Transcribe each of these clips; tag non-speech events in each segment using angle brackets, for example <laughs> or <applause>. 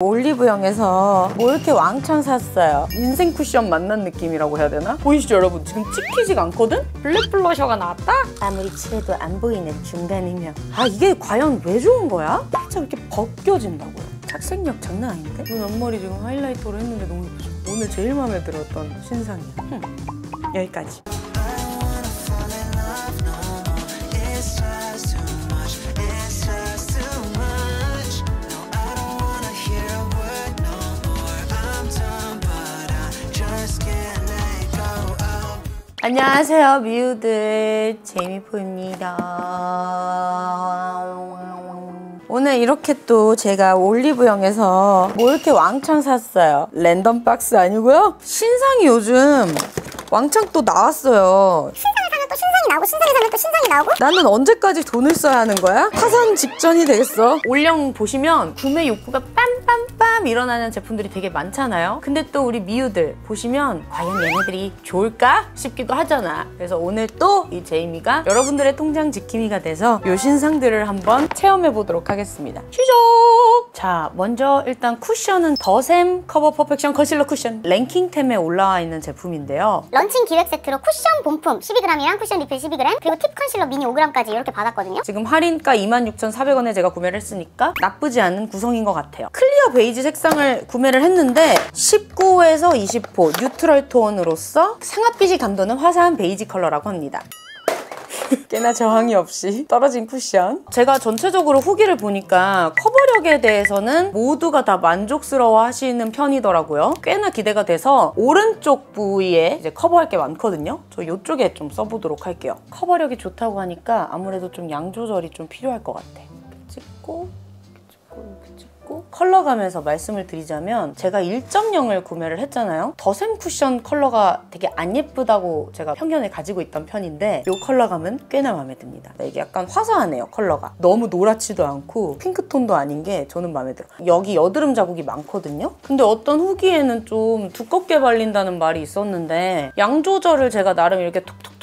올리브영에서 뭐 이렇게 왕창 샀어요. 인생 쿠션 만난 느낌이라고 해야 되나? 보이시죠 여러분? 지금 찍히지가 않거든? 블랙 블러셔가 나왔다? 아무리 칠해도 안 보이는 중간이면 아 이게 과연 왜 좋은 거야? 살짝 이렇게 벗겨진다고요. 착색력 장난 아닌데? 눈 앞머리 지금 하이라이터로 했는데 너무 예쁘죠? 오늘 제일 마음에 들었던 신상이야. 흠. 여기까지. 안녕하세요 미우들. 제미포입니다. 오늘 이렇게 또 제가 올리브영에서 뭐 이렇게 왕창 샀어요. 랜덤 박스 아니고요. 신상이 요즘 왕창 또 나왔어요. 신상을 사면 또 신상이 나오고 신상을 사면 또 신상이 나오고? 나는 언제까지 돈을 써야 하는 거야? 파산 직전이 되겠어. 올영 보시면 구매 욕구가 빰 빰빰 일어나는 제품들이 되게 많잖아요. 근데 또 우리 미우들 보시면 과연 얘네들이 좋을까 싶기도 하잖아. 그래서 오늘 또 이 제이미가 여러분들의 통장 지킴이가 돼서 요 신상들을 한번 체험해 보도록 하겠습니다. 시작! 자, 먼저 일단 쿠션은 더샘 Cover Perfection concealer 쿠션 랭킹템에 올라와 있는 제품인데요. 런칭 기획 세트로 쿠션 본품 12g이랑 쿠션 리필 12g 그리고 팁 컨실러 미니 5g까지 이렇게 받았거든요 지금 할인가 26,400원에 제가 구매를 했으니까 나쁘지 않은 구성인 것 같아요. clear 베이지 색상을 구매를 했는데 19에서 20호 neutral 톤으로서 상아빛이 감도는 화사한 베이지 컬러라고 합니다. <laughs> 꽤나 저항이 없이 떨어진 쿠션. 제가 전체적으로 후기를 보니까 커버력에 대해서는 모두가 다 만족스러워 하시는 편이더라고요. 꽤나 기대가 돼서 오른쪽 부위에 이제 커버할 게 많거든요. 저 이쪽에 좀 써보도록 할게요. 커버력이 좋다고 하니까 아무래도 좀 양 조절이 좀 필요할 것 같아. 찍고 찍고 컬러감에서 말씀을 드리자면 제가 1.0을 구매를 했잖아요. 더샘 쿠션 컬러가 되게 안 예쁘다고 제가 편견을 가지고 있던 편인데 이 컬러감은 꽤나 마음에 듭니다. 이게 약간 화사하네요, 컬러가. 너무 노랗지도 않고 핑크톤도 아닌 게 저는 마음에 들어요. 여기 여드름 자국이 많거든요. 근데 어떤 후기에는 좀 두껍게 발린다는 말이 있었는데 양 조절을 제가 나름 이렇게 톡톡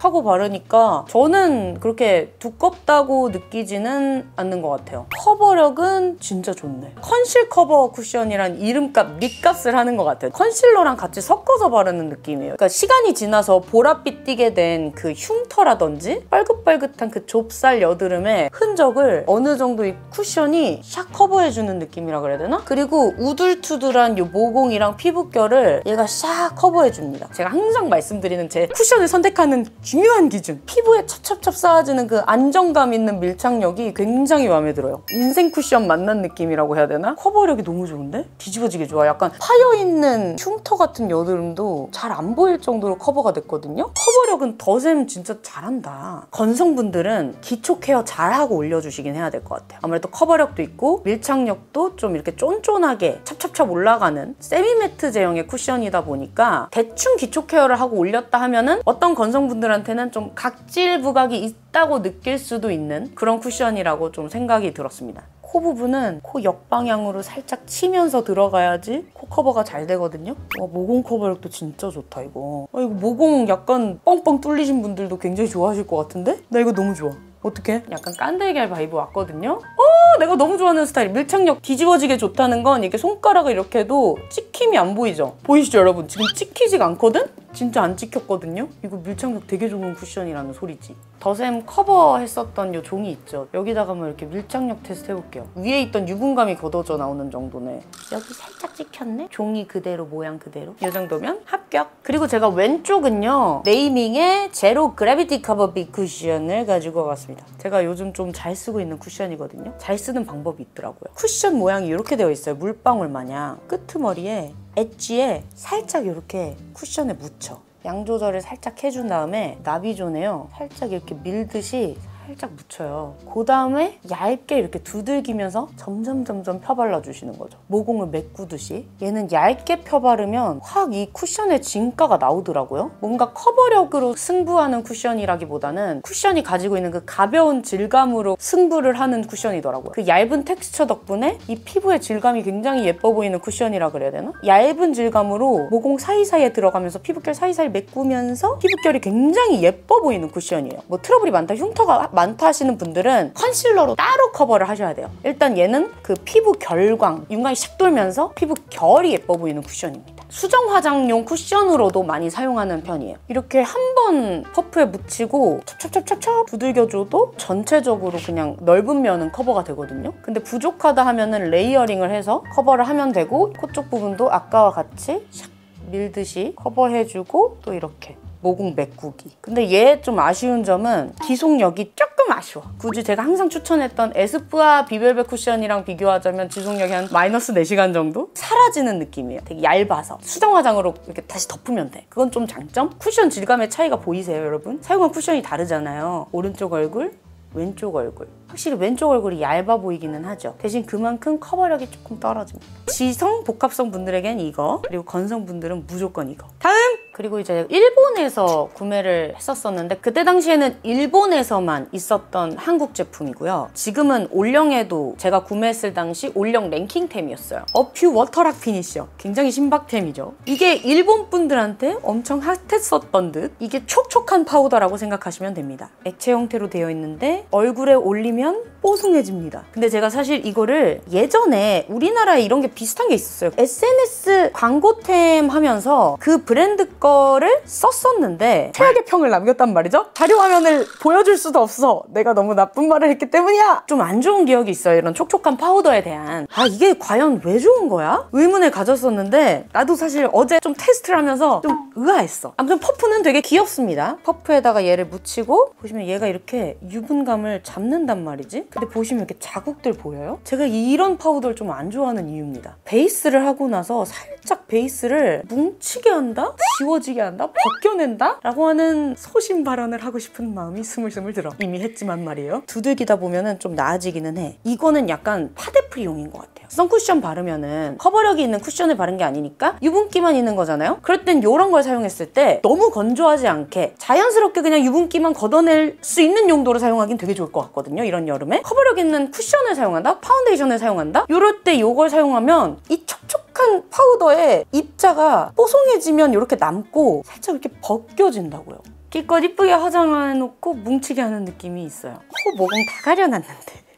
하고 바르니까 저는 그렇게 두껍다고 느끼지는 않는 것 같아요. 커버력은 진짜 좋네. conceal 커버 쿠션이란 이름값, 밑값을 하는 것 같아요. concealer랑 같이 섞어서 바르는 느낌이에요. 그러니까 시간이 지나서 보랏빛 띠게 된 그 흉터라든지 빨긋빨긋한 그 좁쌀 여드름의 흔적을 어느 정도 이 쿠션이 샥 커버해주는 느낌이라 그래야 되나? 그리고 우둘투둘한 이 모공이랑 피부결을 얘가 샥 커버해줍니다. 제가 항상 말씀드리는 제 쿠션을 선택하는 중요한 기준. 피부에 찹찹찹 쌓아지는 그 안정감 있는 밀착력이 굉장히 마음에 들어요. 인생 쿠션 만난 느낌이라고 해야 되나? 커버력이 너무 좋은데? 뒤집어지게 좋아. 약간 파여있는 흉터 같은 여드름도 잘 안 보일 정도로 커버가 됐거든요. 커버력은 더샘 진짜 잘한다. 건성분들은 기초 케어 잘하고 올려주시긴 해야 될 것 같아요. 아무래도 커버력도 있고 밀착력도 좀 이렇게 쫀쫀하게 찹찹찹 올라가는 semi-matte 제형의 쿠션이다 보니까 대충 기초 케어를 하고 올렸다 하면은 어떤 건성분들한테 저한테는 좀 각질 부각이 있다고 느낄 수도 있는 그런 쿠션이라고 좀 생각이 들었습니다. 코 부분은 코 역방향으로 살짝 치면서 들어가야지 코 커버가 잘 되거든요. 와, 모공 커버력도 진짜 좋다 이거. 아, 이거 모공 약간 뻥뻥 뚫리신 분들도 굉장히 좋아하실 것 같은데? 나 이거 너무 좋아. 어떻게? 약간 깐달걀 vibe 왔거든요? 어, 내가 너무 좋아하는 스타일. 밀착력 뒤집어지게 좋다는 건 이게 손가락을 이렇게 해도 찍힘이 안 보이죠? 보이시죠, 여러분? 지금 찍히지가 않거든? 진짜 안 찍혔거든요? 이거 밀착력 되게 좋은 쿠션이라는 소리지. 더샘 커버했었던 요 종이 있죠? 여기다가 뭐 이렇게 밀착력 테스트 해볼게요. 위에 있던 유분감이 걷어져 나오는 정도네. 여기 살짝 찍혔네? 종이 그대로, 모양 그대로. 이 정도면 합격. 그리고 제가 왼쪽은요. 네이밍의 Zero Gravity Cover Big Cushion을 가지고 왔습니다. 제가 요즘 좀 잘 쓰고 있는 쿠션이거든요. 잘 쓰는 방법이 있더라고요. 쿠션 모양이 이렇게 되어 있어요. 물방울 마냥. 끄트머리에 엣지에 살짝 이렇게 쿠션에 묻혀. 양 조절을 살짝 해준 다음에 나비존에요. 살짝 이렇게 밀듯이 살짝 묻혀요. 그 다음에 얇게 이렇게 두들기면서 점점 점점 펴발라주시는 거죠. 모공을 메꾸듯이. 얘는 얇게 펴바르면 확 이 쿠션의 진가가 나오더라고요. 뭔가 커버력으로 승부하는 쿠션이라기보다는 쿠션이 가지고 있는 그 가벼운 질감으로 승부를 하는 쿠션이더라고요. 그 얇은 텍스처 덕분에 이 피부의 질감이 굉장히 예뻐 보이는 쿠션이라 그래야 되나? 얇은 질감으로 모공 사이사이에 들어가면서 피부결 사이사이 메꾸면서 피부결이 굉장히 예뻐 보이는 쿠션이에요. 뭐 트러블이 많다, 흉터가 많다 하시는 분들은 concealer로 따로 커버를 하셔야 돼요. 일단 얘는 그 피부 결광, 윤광이 샥 돌면서 피부 결이 예뻐 보이는 쿠션입니다. 수정 화장용 쿠션으로도 많이 사용하는 편이에요. 이렇게 한 번 퍼프에 묻히고 찹찹찹찹찹 두들겨줘도 전체적으로 그냥 넓은 면은 커버가 되거든요. 근데 부족하다 하면은 layering을 해서 커버를 하면 되고 코 쪽 부분도 아까와 같이 샥 밀듯이 커버해주고 또 이렇게 모공 메꾸기. 근데 얘 좀 아쉬운 점은 지속력이 조금 아쉬워. 굳이 제가 항상 추천했던 에스쁘아 비벨벳 쿠션이랑 비교하자면 지속력이 한 마이너스 4시간 정도? 사라지는 느낌이에요. 되게 얇아서. 수정 화장으로 이렇게 다시 덮으면 돼. 그건 좀 장점? 쿠션 질감의 차이가 보이세요, 여러분? 사용한 쿠션이 다르잖아요. 오른쪽 얼굴, 왼쪽 얼굴. 확실히 왼쪽 얼굴이 얇아 보이기는 하죠. 대신 그만큼 커버력이 조금 떨어집니다. 지성 복합성 분들에겐 이거, 그리고 건성 분들은 무조건 이거. 다음! 그리고 이제 일본에서 구매를 했었었는데 그때 당시에는 일본에서만 있었던 한국 제품이고요. 지금은 올영에도 제가 구매했을 당시 올영 ranking템이었어요. 어퓨 Water Lock Finisher. 굉장히 신박템이죠. 이게 일본 분들한테 엄청 핫했었던 듯 이게 촉촉한 파우더라고 생각하시면 됩니다. 액체 형태로 되어 있는데 얼굴에 올리면 뽀송해집니다. 근데 제가 사실 이거를 예전에 우리나라에 이런 게 비슷한 게 있었어요. SNS 광고템 하면서 그 브랜드 거를 썼었는데 최악의 평을 남겼단 말이죠. 자료 화면을 보여줄 수도 없어. 내가 너무 나쁜 말을 했기 때문이야. 좀 안 좋은 기억이 있어요. 이런 촉촉한 파우더에 대한. 아 이게 과연 왜 좋은 거야? 의문을 가졌었는데 나도 사실 어제 좀 테스트를 하면서 좀 의아했어. 아무튼 퍼프는 되게 귀엽습니다. 퍼프에다가 얘를 묻히고 보시면 얘가 이렇게 유분감을 잡는단 말이 지. 근데 보시면 이렇게 자국들 보여요? 제가 이런 파우더를 좀 안 좋아하는 이유입니다. 베이스를 하고 나서 살짝 베이스를 뭉치게 한다? 지워지게 한다? 벗겨낸다? 라고 하는 소신 발언을 하고 싶은 마음이 스물스물 들어. 이미 했지만 말이에요. 두들기다 보면은 좀 나아지기는 해. 이거는 약간 파데 free용인 것 같아요. 선쿠션 바르면은 커버력이 있는 쿠션을 바른 게 아니니까 유분기만 있는 거잖아요? 그럴 땐 이런 걸 사용했을 때 너무 건조하지 않게 자연스럽게 그냥 유분기만 걷어낼 수 있는 용도로 사용하긴 되게 좋을 것 같거든요. 이런 여름에. 커버력 있는 쿠션을 사용한다? 파운데이션을 사용한다? 이럴 때 이걸 사용하면 이 촉촉한 파우더에 입자가 뽀송해지면 이렇게 남고 살짝 이렇게 벗겨진다고요. 기껏 이쁘게 화장해놓고 뭉치게 하는 느낌이 있어요. 코 모공 다 가려놨는데.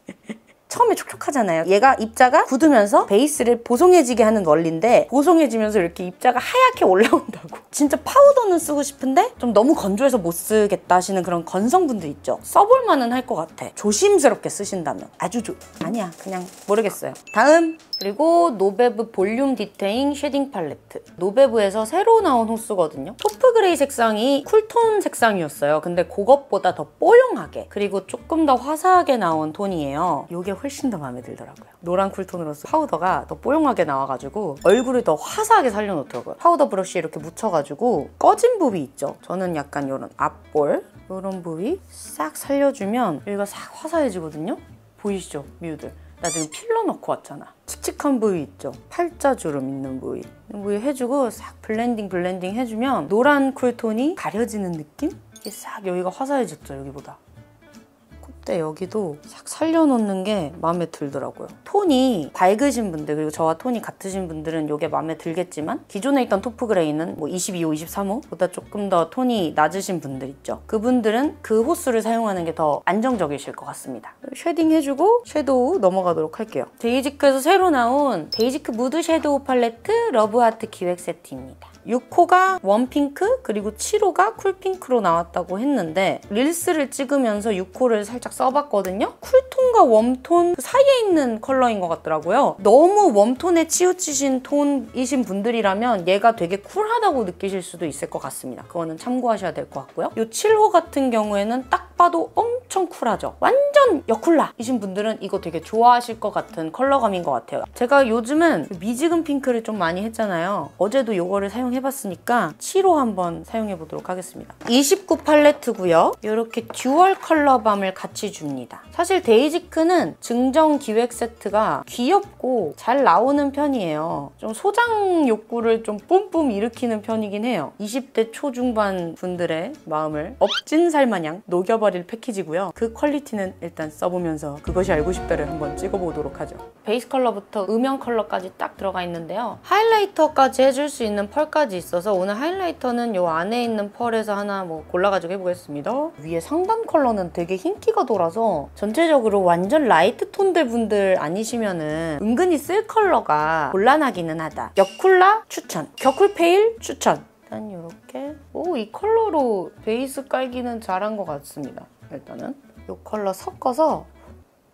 처음에 촉촉하잖아요. 얘가 입자가 굳으면서 베이스를 보송해지게 하는 원리인데 보송해지면서 이렇게 입자가 하얗게 올라온다고. <laughs> 진짜 파우더는 쓰고 싶은데 좀 너무 건조해서 못 쓰겠다 하시는 그런 건성분들 있죠. 써볼 만은 할 것 같아. 조심스럽게 쓰신다면. 아주 조... 아니야. 그냥 모르겠어요. 다음 그리고 노베브 Volume Detail Shading Palette. 노베브에서 새로 나온 호수거든요. Taupe Gray 색상이 cool톤 색상이었어요. 근데 그것보다 더 뽀용하게 그리고 조금 더 화사하게 나온 톤이에요. 이게 훨씬 더 마음에 들더라고요. 노란 cool톤으로서 파우더가 더 뽀용하게 나와가지고 얼굴을 더 화사하게 살려놓더라고요. 파우더 브러쉬에 이렇게 묻혀가지고 꺼진 부위 있죠. 저는 약간 이런 앞볼 이런 부위 싹 살려주면 여기가 싹 화사해지거든요. 보이시죠, 미우들? 나 지금 필러 넣고 왔잖아. 칙칙한 부위 있죠? 팔자주름 있는 부위. 이 부위 해주고 싹 blending blending 해주면 노란 cool톤이 가려지는 느낌? 이게 싹 여기가 화사해졌죠, 여기보다. 콧대 여기도 싹 살려놓는 게 마음에 들더라고요. 톤이 밝으신 분들 그리고 저와 톤이 같으신 분들은 이게 마음에 들겠지만 기존에 있던 Taupe Gray는 뭐 22호, 23호보다 조금 더 톤이 낮으신 분들 있죠. 그분들은 그 호수를 사용하는 게 더 안정적이실 것 같습니다. shading 해주고 섀도우 넘어가도록 할게요. 데이지크에서 새로 나온 데이지크 무드 섀도우 팔레트 러브하트 기획 세트입니다. 6호가 웜핑크 그리고 7호가 쿨핑크로 나왔다고 했는데 릴스를 찍으면서 6호를 살짝 써봤거든요. 쿨톤과 웜톤 그 사이에 있는 컬러인 것 같더라고요. 너무 웜톤에 치우치신 톤이신 분들이라면 얘가 되게 쿨하다고 느끼실 수도 있을 것 같습니다. 그거는 참고하셔야 될 것 같고요. 이 7호 같은 경우에는 딱 봐도 엄청 쿨하죠. 완전 여쿨라이신 분들은 이거 되게 좋아하실 것 같은 컬러감인 것 같아요. 제가 요즘은 미지근 핑크를 좀 많이 했잖아요. 어제도 이거를 사용 해봤으니까 7호 한번 사용해보도록 하겠습니다. 29 팔레트고요. 이렇게 dual 컬러 balm을 같이 줍니다. 사실 데이지크는 증정 기획 세트가 귀엽고 잘 나오는 편이에요. 좀 소장 욕구를 좀 뿜뿜 일으키는 편이긴 해요. 20대 초중반 분들의 마음을 업진 살마냥 녹여버리 버릴 패키지고요. 그 퀄리티는 일단 써보면서 그것이 알고 싶다를 한번 찍어보도록 하죠. 베이스 컬러부터 음영 컬러까지 딱 들어가 있는데요. 하이라이터까지 해줄 수 있는 펄까지 있어서 오늘 하이라이터는 요 안에 있는 펄에서 하나 뭐 골라가지고 해보겠습니다. 위에 상단 컬러는 되게 흰기가 돌아서 전체적으로 완전 light 톤들 분들 아니시면은 은근히 쓸 컬러가 곤란하기는 하다. 여쿨라 추천, 겨쿨 페일 추천. 일단 이렇게 오 이 컬러로 베이스 깔기는 잘한 것 같습니다. 일단은 이 컬러 섞어서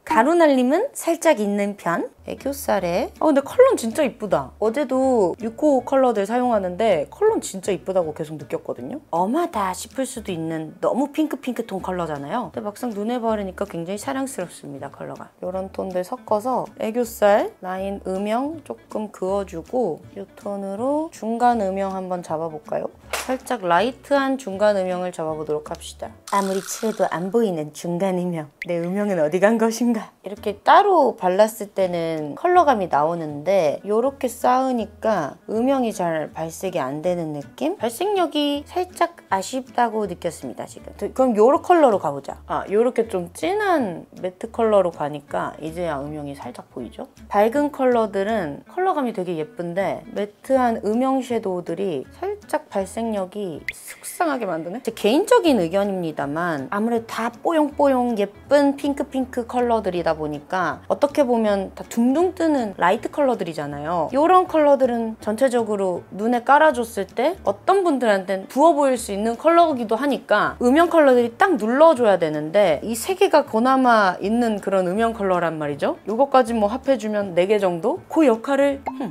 가루 날림은 살짝 있는 편? 애교살에. 아 근데 컬러는 진짜 이쁘다. 어제도 6호 컬러들 사용하는데 컬러는 진짜 이쁘다고 계속 느꼈거든요. 엄하다 싶을 수도 있는 너무 핑크핑크 톤 컬러잖아요. 근데 막상 눈에 바르니까 굉장히 사랑스럽습니다 컬러가. 이런 톤들 섞어서 애교살 라인 음영 조금 그어주고 이 톤으로 중간 음영 한번 잡아볼까요? 살짝 light한 중간 음영을 잡아보도록 합시다. 아무리 칠해도 안 보이는 중간 음영. 내 음영은 어디 간 것인가 이렇게 따로 발랐을 때는 컬러감이 나오는데 이렇게 쌓으니까 음영이 잘 발색이 안 되는 느낌? 발색력이 살짝 아쉽다고 느꼈습니다 지금 그럼 요런 컬러로 가보자 아 요렇게 좀 진한 매트 컬러로 가니까 이제야 음영이 살짝 보이죠? 밝은 컬러들은 컬러감이 되게 예쁜데 매트한 음영 섀도우들이 살짝 발색력이 속상하게 만드네? 제 개인적인 의견입니다만 아무래도 다 뽀용뽀용 예쁜 핑크핑크 컬러들 이다 보니까 어떻게 보면 다 둥둥 뜨는 light 컬러들이잖아요. 이런 컬러들은 전체적으로 눈에 깔아줬을 때 어떤 분들한테는 부어 보일 수 있는 컬러기도 하니까 음영 컬러들이 딱 눌러줘야 되는데 이 세 개가 그나마 있는 그런 음영 컬러란 말이죠. 이것까지 뭐 합해주면 4개 정도? 그 역할을 흠.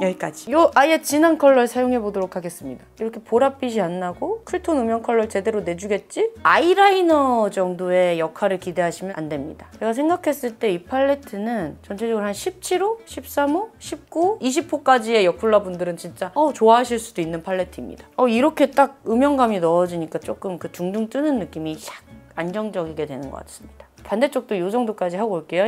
여기까지. 요 아예 진한 컬러를 사용해 보도록 하겠습니다. 이렇게 보랏빛이 안 나고 쿨톤 음영 컬러를 제대로 내주겠지? 아이라이너 정도의 역할을 기대하시면 안 됩니다. 제가 생각했을 때 이 팔레트는 전체적으로 한 17호, 13호, 19, 20호까지의 여쿨라 분들은 진짜 어, 좋아하실 수도 있는 팔레트입니다. 어, 이렇게 딱 음영감이 넣어지니까 조금 그 둥둥 뜨는 느낌이 샥 안정적이게 되는 것 같습니다. 반대쪽도 이 정도까지 하고 올게요.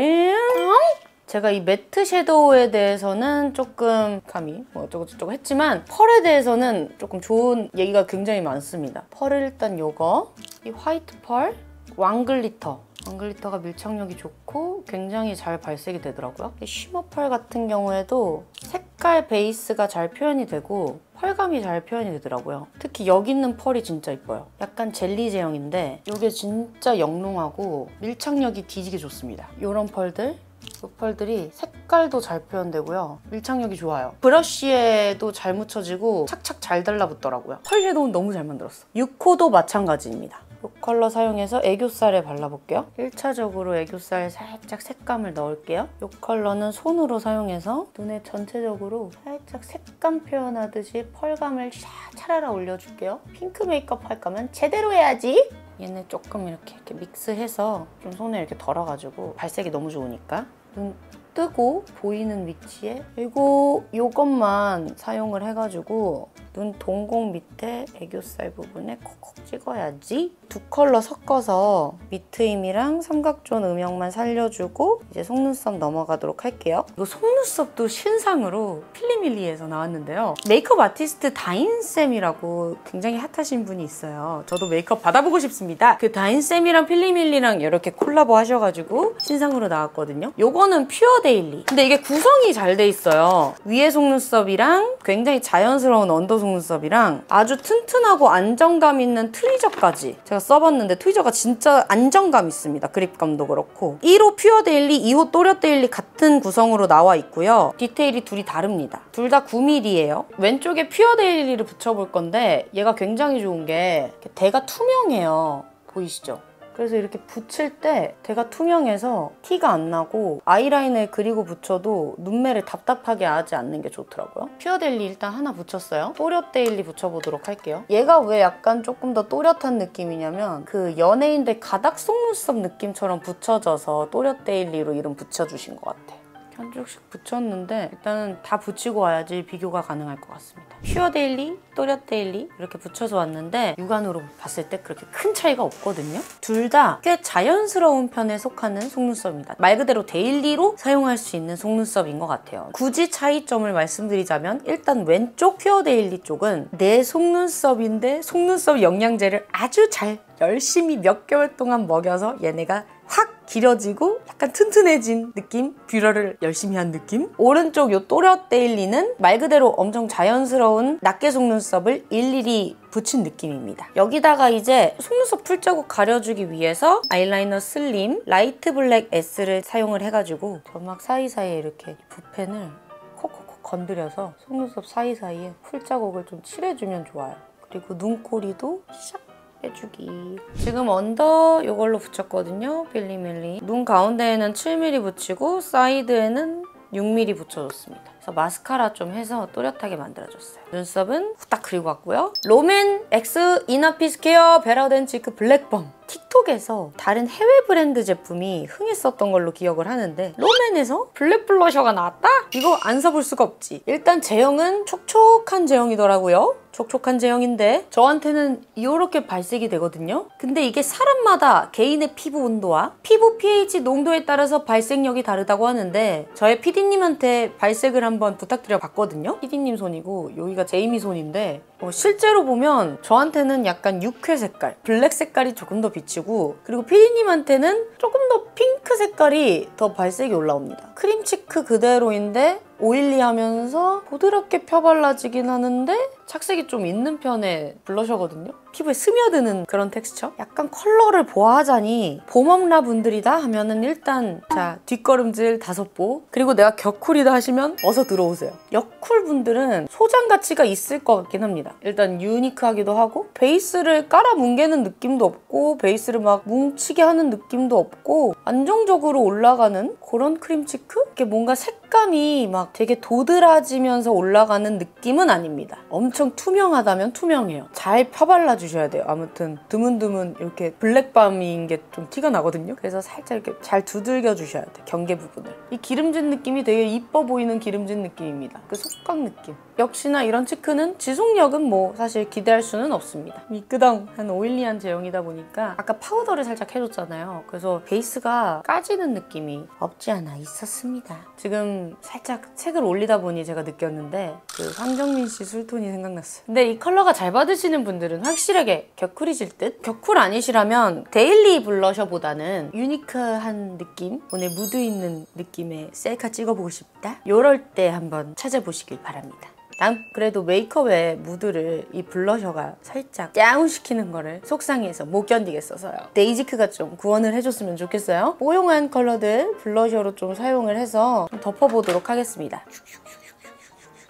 제가 이 매트 섀도우에 대해서는 조금 감히 뭐 어쩌고저쩌고 했지만 펄에 대해서는 조금 좋은 얘기가 굉장히 많습니다. 펄을 일단 요거 이 화이트 펄 왕glitter 왕glitter가 밀착력이 좋고 굉장히 잘 발색이 되더라고요. 이 shimmer 펄 같은 경우에도 색깔 베이스가 잘 표현이 되고 펄감이 잘 표현이 되더라고요. 특히 여기 있는 펄이 진짜 이뻐요. 약간 젤리 제형인데 이게 진짜 영롱하고 밀착력이 뒤지게 좋습니다. 이런 펄들 이 펄들이 색깔도 잘 표현되고요. 밀착력이 좋아요. 브러쉬에도 잘 묻혀지고 착착 잘 달라붙더라고요. 펄 섀도우는 너무 잘 만들었어. 6호도 마찬가지입니다. 이 컬러 사용해서 애교살에 발라볼게요. 1차적으로 애교살 살짝 색감을 넣을게요. 이 컬러는 손으로 사용해서 눈에 전체적으로 살짝 색감 표현하듯이 펄감을 샤 차라라 올려줄게요. 핑크 메이크업 할 거면 제대로 해야지. 얘는 조금 이렇게, 이렇게 믹스해서 좀 손에 이렇게 덜어가지고 발색이 너무 좋으니까 눈 뜨고 보이는 위치에 그리고 이것만 사용을 해가지고 눈 동공 밑에 애교살 부분에 콕콕 찍어야지 두 컬러 섞어서 밑트임이랑 삼각존 음영만 살려주고 이제 속눈썹 넘어가도록 할게요. 이거 속눈썹도 신상으로 필리밀리에서 나왔는데요. 메이크업 아티스트 다인쌤이라고 굉장히 핫하신 분이 있어요. 저도 메이크업 받아보고 싶습니다. 그 다인쌤이랑 필리밀리랑 이렇게 콜라보 하셔가지고 신상으로 나왔거든요. 요거는 pure daily 근데 이게 구성이 잘 돼 있어요. 위에 속눈썹이랑 굉장히 자연스러운 언더 속눈썹 이랑 아주 튼튼하고 안정감 있는 tweezer까지 제가 써봤는데 tweezer가 진짜 안정감 있습니다. 그립감도 그렇고. 1호 pure daily 2호 또렷 daily 같은 구성으로 나와 있고요. 디테일이 둘이 다릅니다. 둘 다 9mm예요. 왼쪽에 pure daily를 붙여볼 건데 얘가 굉장히 좋은 게 대가 투명해요. 보이시죠? 그래서 이렇게 붙일 때 대가 투명해서 티가 안 나고 아이라인을 그리고 붙여도 눈매를 답답하게 하지 않는 게 좋더라고요. pure daily 일단 하나 붙였어요. 또렷 daily 붙여보도록 할게요. 얘가 왜 약간 조금 더 또렷한 느낌이냐면 그 연예인들 가닥 속눈썹 느낌처럼 붙여져서 또렷 daily로 이름 붙여주신 것 같아. 한 쪽씩 붙였는데 일단은 다 붙이고 와야지 비교가 가능할 것 같습니다. pure daily, 또렷 daily 이렇게 붙여서 왔는데 육안으로 봤을 때 그렇게 큰 차이가 없거든요. 둘 다 꽤 자연스러운 편에 속하는 속눈썹입니다. 말 그대로 daily로 사용할 수 있는 속눈썹인 것 같아요. 굳이 차이점을 말씀드리자면 일단 왼쪽 pure daily 쪽은 내 속눈썹인데 속눈썹 영양제를 아주 잘 열심히 몇 개월 동안 먹여서 얘네가 확 길어지고 약간 튼튼해진 느낌? 뷰러를 열심히 한 느낌? 오른쪽 요 또렷 daily는 말 그대로 엄청 자연스러운 낱개 속눈썹을 일일이 붙인 느낌입니다. 여기다가 이제 속눈썹 풀자국 가려주기 위해서 아이라이너 slim light black S를 사용을 해가지고 점막 사이사이에 이렇게 붓펜을 콕콕콕 건드려서 속눈썹 사이사이에 풀자국을 좀 칠해주면 좋아요. 그리고 눈꼬리도 샥 빼주기. 지금 under 이걸로 붙였거든요. 필리밀리. 눈 가운데에는 7mm 붙이고 사이드에는 6mm 붙여줬습니다. 그래서 마스카라 좀 해서 또렷하게 만들어줬어요. 눈썹은 후딱 그리고 왔고요. 롬앤 X 이너피스 케어 베라덴치크 블랙범. 틱톡에서 다른 해외 브랜드 제품이 흥했었던 걸로 기억을 하는데 롬앤에서 블랙 blusher가 나왔다? 이거 안 써볼 수가 없지. 일단 제형은 촉촉한 제형이더라고요. 촉촉한 제형인데 저한테는 이렇게 발색이 되거든요. 근데 이게 사람마다 개인의 피부 온도와 피부 pH 농도에 따라서 발색력이 다르다고 하는데 저의 PD님한테 발색을 한번 부탁드려 봤거든요. PD님 손이고 여기가 제이미 손인데 어, 실제로 보면 저한테는 약간 육회 색깔, 블랙 색깔이 조금 더 비치고 그리고 PD님한테는 조금 더 핑크 색깔이 더 발색이 올라옵니다. cream cheek 그대로인데 oily 하면서 부드럽게 펴발라지긴 하는데 착색이 좀 있는 편의 blusher거든요. 피부에 스며드는 그런 텍스처? 약간 컬러를 보아하자니 봄warm라 분들이다 하면은 일단 자 뒷걸음질 다섯 보 그리고 내가 겨cool이다 하시면 어서 들어오세요. 겨cool 분들은 소장 가치가 있을 것 같긴 합니다. 일단 유니크하기도 하고 베이스를 깔아 뭉개는 느낌도 없고 베이스를 막 뭉치게 하는 느낌도 없고 안정적으로 올라가는 그런 cream cheek? 이게 뭔가 색 감이 막 되게 도드라지면서 올라가는 느낌은 아닙니다. 엄청 투명하다면 투명해요. 잘 펴발라 주셔야 돼요. 아무튼 드문드문 이렇게 black balm인 게 좀 티가 나거든요. 그래서 살짝 이렇게 잘 두들겨 주셔야 돼요. 경계 부분을. 이 기름진 느낌이 되게 이뻐 보이는 기름진 느낌입니다. 그 속광 느낌. 역시나 이런 cheek는 지속력은 뭐 사실 기대할 수는 없습니다. 미끄덩한 oily한 제형이다 보니까 아까 파우더를 살짝 해줬잖아요. 그래서 베이스가 까지는 느낌이 없지 않아 있었습니다. 지금 살짝 cheek을 올리다 보니 제가 느꼈는데 그 황정민 씨 술톤이 생각났어요. 근데 이 컬러가 잘 받으시는 분들은 확실하게 겨cool이실 듯? 겨cool 아니시라면 daily blusher보다는 유니크한 느낌? 오늘 무드 있는 느낌의 셀카 찍어보고 싶다? 요럴 때 한번 찾아보시길 바랍니다. 난 그래도 메이크업의 무드를 이 blusher가 살짝 다운시키는 거를 속상해서 못 견디겠어서요. 데이지크가 좀 구원을 해줬으면 좋겠어요. 뽀용한 컬러들 blusher로 좀 사용을 해서 좀 덮어보도록 하겠습니다.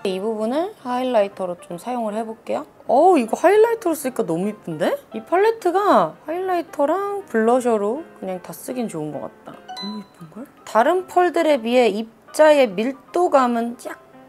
이 부분을 highlighter로 좀 사용을 해볼게요. 어우 이거 highlighter로 쓰니까 너무 이쁜데? 이 팔레트가 highlighter랑 blusher로 그냥 다 쓰긴 좋은 것 같다. 너무 이쁜걸? 다른 펄들에 비해 입자의 밀도감은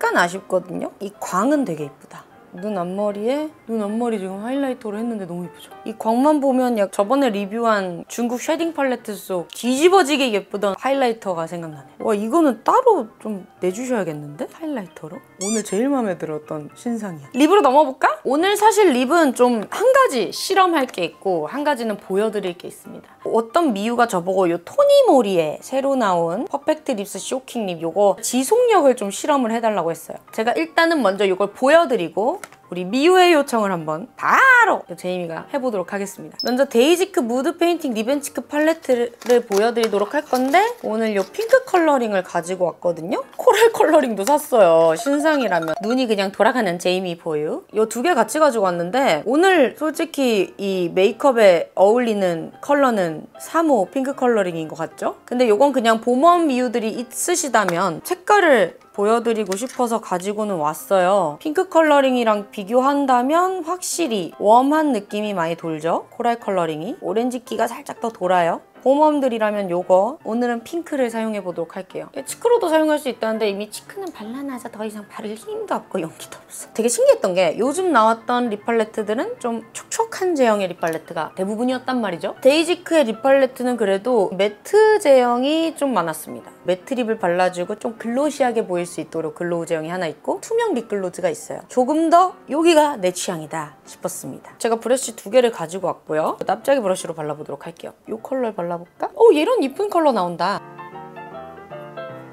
약간 아쉽거든요? 이 광은 되게 이쁘다. 눈 앞머리에 눈 앞머리 지금 highlighter로 했는데 너무 예쁘죠? 이 광만 보면 약 저번에 리뷰한 중국 shading 팔레트 속 뒤집어지게 예쁘던 highlighter가 생각나네. 와 이거는 따로 좀 내주셔야겠는데? highlighter로? 오늘 제일 마음에 들었던 신상이야. lip으로 넘어볼까? 오늘 사실 lip은 좀 한 가지 실험할 게 있고 한 가지는 보여드릴 게 있습니다. 어떤 미우가 저보고 이 토니모리에 새로 나온 Perfect Lips Shocking Lip 요거 지속력을 좀 실험을 해달라고 했어요. 제가 일단은 먼저 이걸 보여드리고 우리 미우의 요청을 한번 바로 제이미가 해보도록 하겠습니다. 먼저 데이지크 mood painting lip and cheek 팔레트를 보여드리도록 할 건데 오늘 이 pink coloring을 가지고 왔거든요. coral coloring도 샀어요. 신상이라면. 눈이 그냥 돌아가는 제이미 보유. 이두개 같이 가지고 왔는데 오늘 솔직히 이 메이크업에 어울리는 컬러는 3호 pink coloring인 것 같죠? 근데 이건 그냥 봄웜 미우들이 있으시다면 색깔을 보여드리고 싶어서 가지고는 왔어요. pink coloring이랑 비교한다면 확실히 warm한 느낌이 많이 돌죠? coral coloring이. 오렌지기가 살짝 더 돌아요. 봄warm들이라면 요거 오늘은 핑크를 사용해 보도록 할게요 cheek로도 사용할 수 있다는데 이미 cheek는 발라놔서 더 이상 바를 힘도 없고 용기도 없어 되게 신기했던 게 요즘 나왔던 lip 팔레트들은 좀 촉촉한 제형의 lip 팔레트가 대부분이었단 말이죠 데이지크의 lip 팔레트는 그래도 matte 제형이 좀 많았습니다 matte lip을 발라주고 좀 glossy하게 보일 수 있도록 glow 제형이 하나 있고 투명 lip gloss가 있어요. 조금 더 여기가 내 취향이다 싶었습니다. 제가 브러쉬 두 개를 가지고 왔고요. 납작이 브러쉬로 발라보도록 할게요. 이 컬러를 발라 발라볼까? 오 이런 이쁜 컬러 나온다.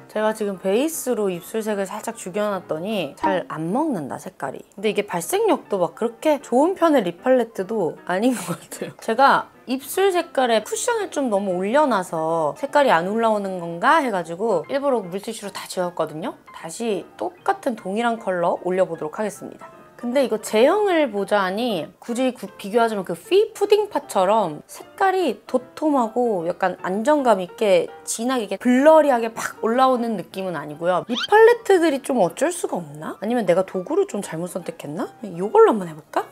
제가 지금 베이스로 입술색을 살짝 죽여놨더니 잘 안 먹는다 색깔이. 근데 이게 발색력도 막 그렇게 좋은 편의 립 팔레트도 아닌 것 같아요. 제가 입술 색깔에 쿠션을 좀 너무 올려놔서 색깔이 안 올라오는 건가 해가지고 일부러 물티슈로 다 지웠거든요. 다시 똑같은 동일한 컬러 올려보도록 하겠습니다. 근데 이거 제형을 보자니 굳이 구- 비교하자면 그 퓌 푸딩팟처럼 색깔이 도톰하고 약간 안정감 있게 진하게 blurry하게 팍 올라오는 느낌은 아니고요. 립 팔레트들이 좀 어쩔 수가 없나? 아니면 내가 도구를 좀 잘못 선택했나? 이걸로 한번 해볼까?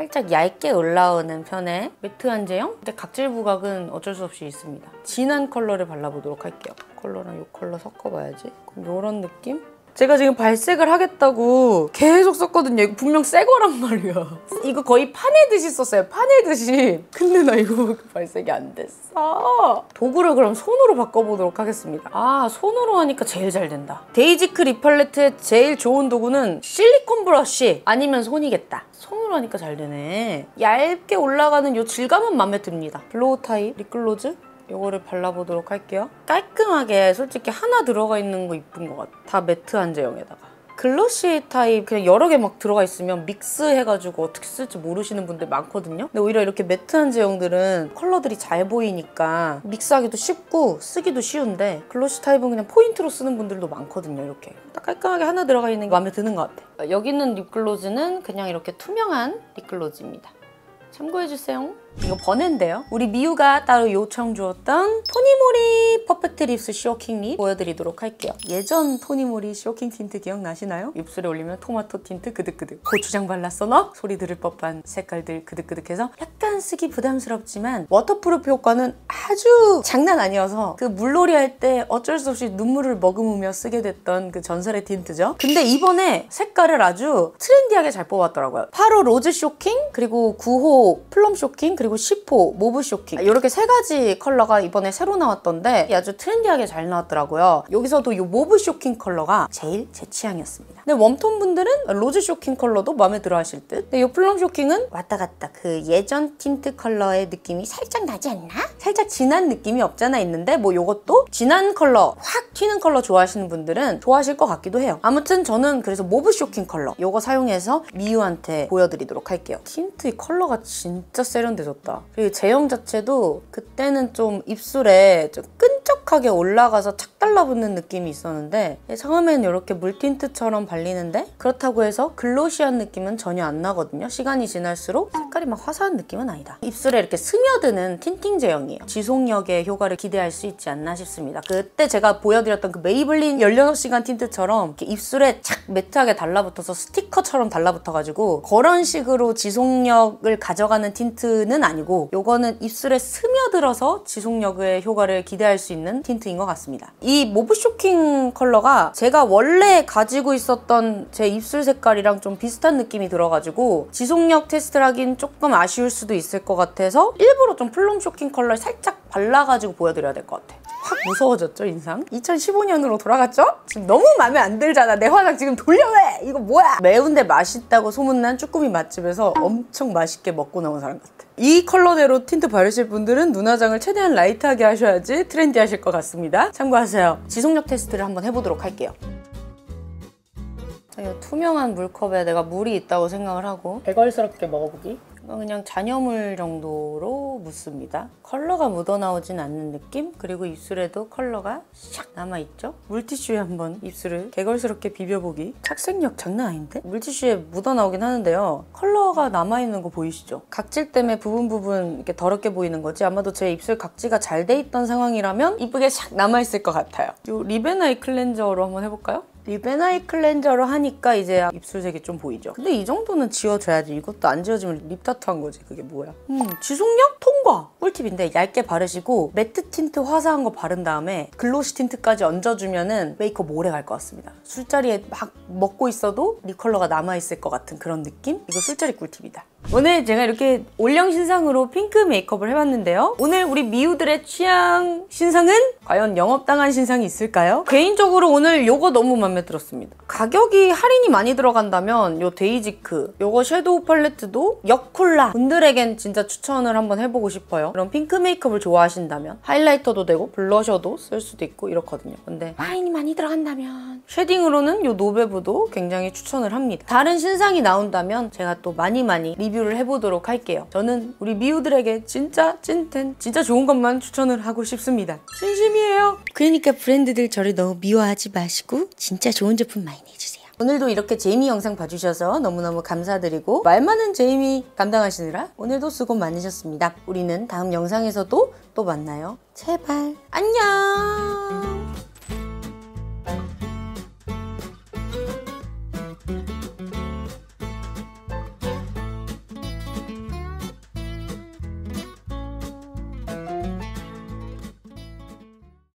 살짝 얇게 올라오는 편의 매트한 제형? 근데 각질 부각은 어쩔 수 없이 있습니다. 진한 컬러를 발라보도록 할게요. 컬러랑 이 컬러 섞어봐야지. 그럼 이런 느낌? 제가 지금 발색을 하겠다고 계속 썼거든요. 이거 분명 새 거란 말이야. 이거 거의 파내듯이 썼어요. 파내듯이. 근데 나 이거 발색이 안 됐어. 도구를 그럼 손으로 바꿔보도록 하겠습니다. 아, 손으로 하니까 제일 잘 된다. 데이지크 립 팔레트의 제일 좋은 도구는 실리콘 브러쉬 아니면 손이겠다. 손으로 하니까 잘 되네. 얇게 올라가는 이 질감은 마음에 듭니다. glow 타입 립글로즈 이거를 발라보도록 할게요. 깔끔하게 솔직히 하나 들어가 있는 거 이쁜 것 같아. 다 매트한 제형에다가. glossy 타입 그냥 여러 개 막 들어가 있으면 믹스해가지고 어떻게 쓸지 모르시는 분들 많거든요. 근데 오히려 이렇게 매트한 제형들은 컬러들이 잘 보이니까 믹스하기도 쉽고 쓰기도 쉬운데 glossy 타입은 그냥 포인트로 쓰는 분들도 많거든요. 이렇게 딱 깔끔하게 하나 들어가 있는 게 마음에 드는 것 같아. 여기 있는 립글로즈는 그냥 이렇게 투명한 립글로즈입니다. 참고해주세요. 이거 버는데요. 우리 미우가 따로 요청 주었던 토니모리 퍼펙트 립스 쇼킹 립 보여드리도록 할게요. 예전 토니모리 쇼킹 틴트 기억나시나요? 입술에 올리면 토마토 틴트 그득그득 고추장 발랐어 너? 소리 들을 법한 색깔들 그득그득해서 약간 쓰기 부담스럽지만 waterproof 효과는 아주 장난 아니어서 그 물놀이 할 때 어쩔 수 없이 눈물을 머금으며 쓰게 됐던 그 전설의 틴트죠. 근데 이번에 색깔을 아주 트렌디하게 잘 뽑았더라고요. 8호 로즈 쇼킹 그리고 9호 플럼 쇼킹 그리고 10호 모브 쇼킹 이렇게 세 가지 컬러가 이번에 새로 나왔던데 아주 트렌디하게 잘 나왔더라고요. 여기서도 이 모브 쇼킹 컬러가 제일 제 취향이었습니다. 근데 웜톤 분들은 로즈 쇼킹 컬러도 마음에 들어 하실 듯. 근데 이 플럼 쇼킹은 왔다 갔다 그 예전 틴트 컬러의 느낌이 살짝 나지 않나? 살짝 진한 느낌이 없잖아 있는데 뭐 이것도 진한 컬러 확 튀는 컬러 좋아하시는 분들은 좋아하실 것 같기도 해요. 아무튼 저는 그래서 모브 쇼킹 컬러 이거 사용해서 미우한테 보여드리도록 할게요. 틴트의 컬러가 진짜 세련돼 졌다. 그리고 제형 자체도 그때는 좀 입술에 좀 끈 적하게 올라가서 착 달라붙는 느낌이 있었는데 처음엔 이렇게 물틴트처럼 발리는데 그렇다고 해서 glossy한 느낌은 전혀 안 나거든요. 시간이 지날수록 색깔이 막 화사한 느낌은 아니다. 입술에 이렇게 스며드는 tinting 제형이에요. 지속력의 효과를 기대할 수 있지 않나 싶습니다. 그때 제가 보여드렸던 그 메이블린 16시간 틴트처럼 입술에 착 매트하게 달라붙어서 스티커처럼 달라붙어가지고 그런 식으로 지속력을 가져가는 틴트는 아니고 요거는 입술에 스며들어서 지속력의 효과를 기대할 수 있는 틴트인 것 같습니다. 이 모브 쇼킹 컬러가 제가 원래 가지고 있었던 제 입술 색깔이랑 좀 비슷한 느낌이 들어가지고 지속력 테스트를 하긴 조금 아쉬울 수도 있을 것 같아서 일부러 좀 플럼 쇼킹 컬러를 살짝 발라가지고 보여드려야 될 것 같아. 확 무서워졌죠 인상? 2015년으로 돌아갔죠? 지금 너무 마음에 안 들잖아. 내 화장 지금 돌려내 이거 뭐야! 매운데 맛있다고 소문난 쭈꾸미 맛집에서 엄청 맛있게 먹고 나온 사람 같아. 이 컬러대로 틴트 바르실 분들은 눈화장을 최대한 light하게 하셔야지 트렌디하실 것 같습니다. 참고하세요. 지속력 테스트를 한번 해보도록 할게요. 투명한 물컵에 내가 물이 있다고 생각을 하고. 개걸스럽게 먹어보기 그냥 잔여물 정도로 묻습니다. 컬러가 묻어나오진 않는 느낌? 그리고 입술에도 컬러가 샥 남아있죠? 물티슈에 한번 입술을 개걸스럽게 비벼보기. 착색력 장난 아닌데? 물티슈에 묻어나오긴 하는데요. 컬러가 남아있는 거 보이시죠? 각질 때문에 부분 부분 이렇게 더럽게 보이는 거지 아마도 제 입술 각질이 잘 돼 있던 상황이라면 이쁘게 샥 남아있을 것 같아요. 이 lip and eye cleanser로 한번 해볼까요? lip and eye cleanser로 하니까 이제 입술색이 좀 보이죠. 근데 이 정도는 지워줘야지. 이것도 안 지워지면 립 타투한 거지. 그게 뭐야? 음, 지속력 통과! 꿀팁인데 얇게 바르시고 매트 틴트 화사한 거 바른 다음에 glossy 틴트까지 얹어주면은 메이크업 오래 갈 것 같습니다. 술자리에 막 먹고 있어도 립 컬러가 남아있을 것 같은 그런 느낌? 이거 술자리 꿀팁이다. 오늘 제가 이렇게 올영 신상으로 핑크 메이크업을 해봤는데요. 오늘 우리 미우들의 취향 신상은 과연 영업당한 신상이 있을까요? 개인적으로 오늘 요거 너무 마음에 들었습니다. 가격이 할인이 많이 들어간다면 요 데이지크, 요거 섀도우 팔레트도 여쿨라 분들에겐 진짜 추천을 한번 해보고 싶어요. 그럼 핑크 메이크업을 좋아하신다면 하이라이터도 되고 블러셔도 쓸 수도 있고 이렇거든요. 근데 할인이 많이 들어간다면 쉐딩으로는 요 노베브도 굉장히 추천을 합니다. 다른 신상이 나온다면 제가 또 많이 많이 리뷰 리뷰를 해보도록 할게요. 저는 우리 미우들에게 진짜 찐텐, 진짜 좋은 것만 추천을 하고 싶습니다. 진심이에요. 그러니까 브랜드들 저를 너무 미워하지 마시고 진짜 좋은 제품 많이 내주세요. 오늘도 이렇게 제이미 영상 봐주셔서 너무너무 감사드리고 말 많은 제이미 감당하시느라 오늘도 수고 많으셨습니다. 우리는 다음 영상에서도 또 만나요. 제발 안녕.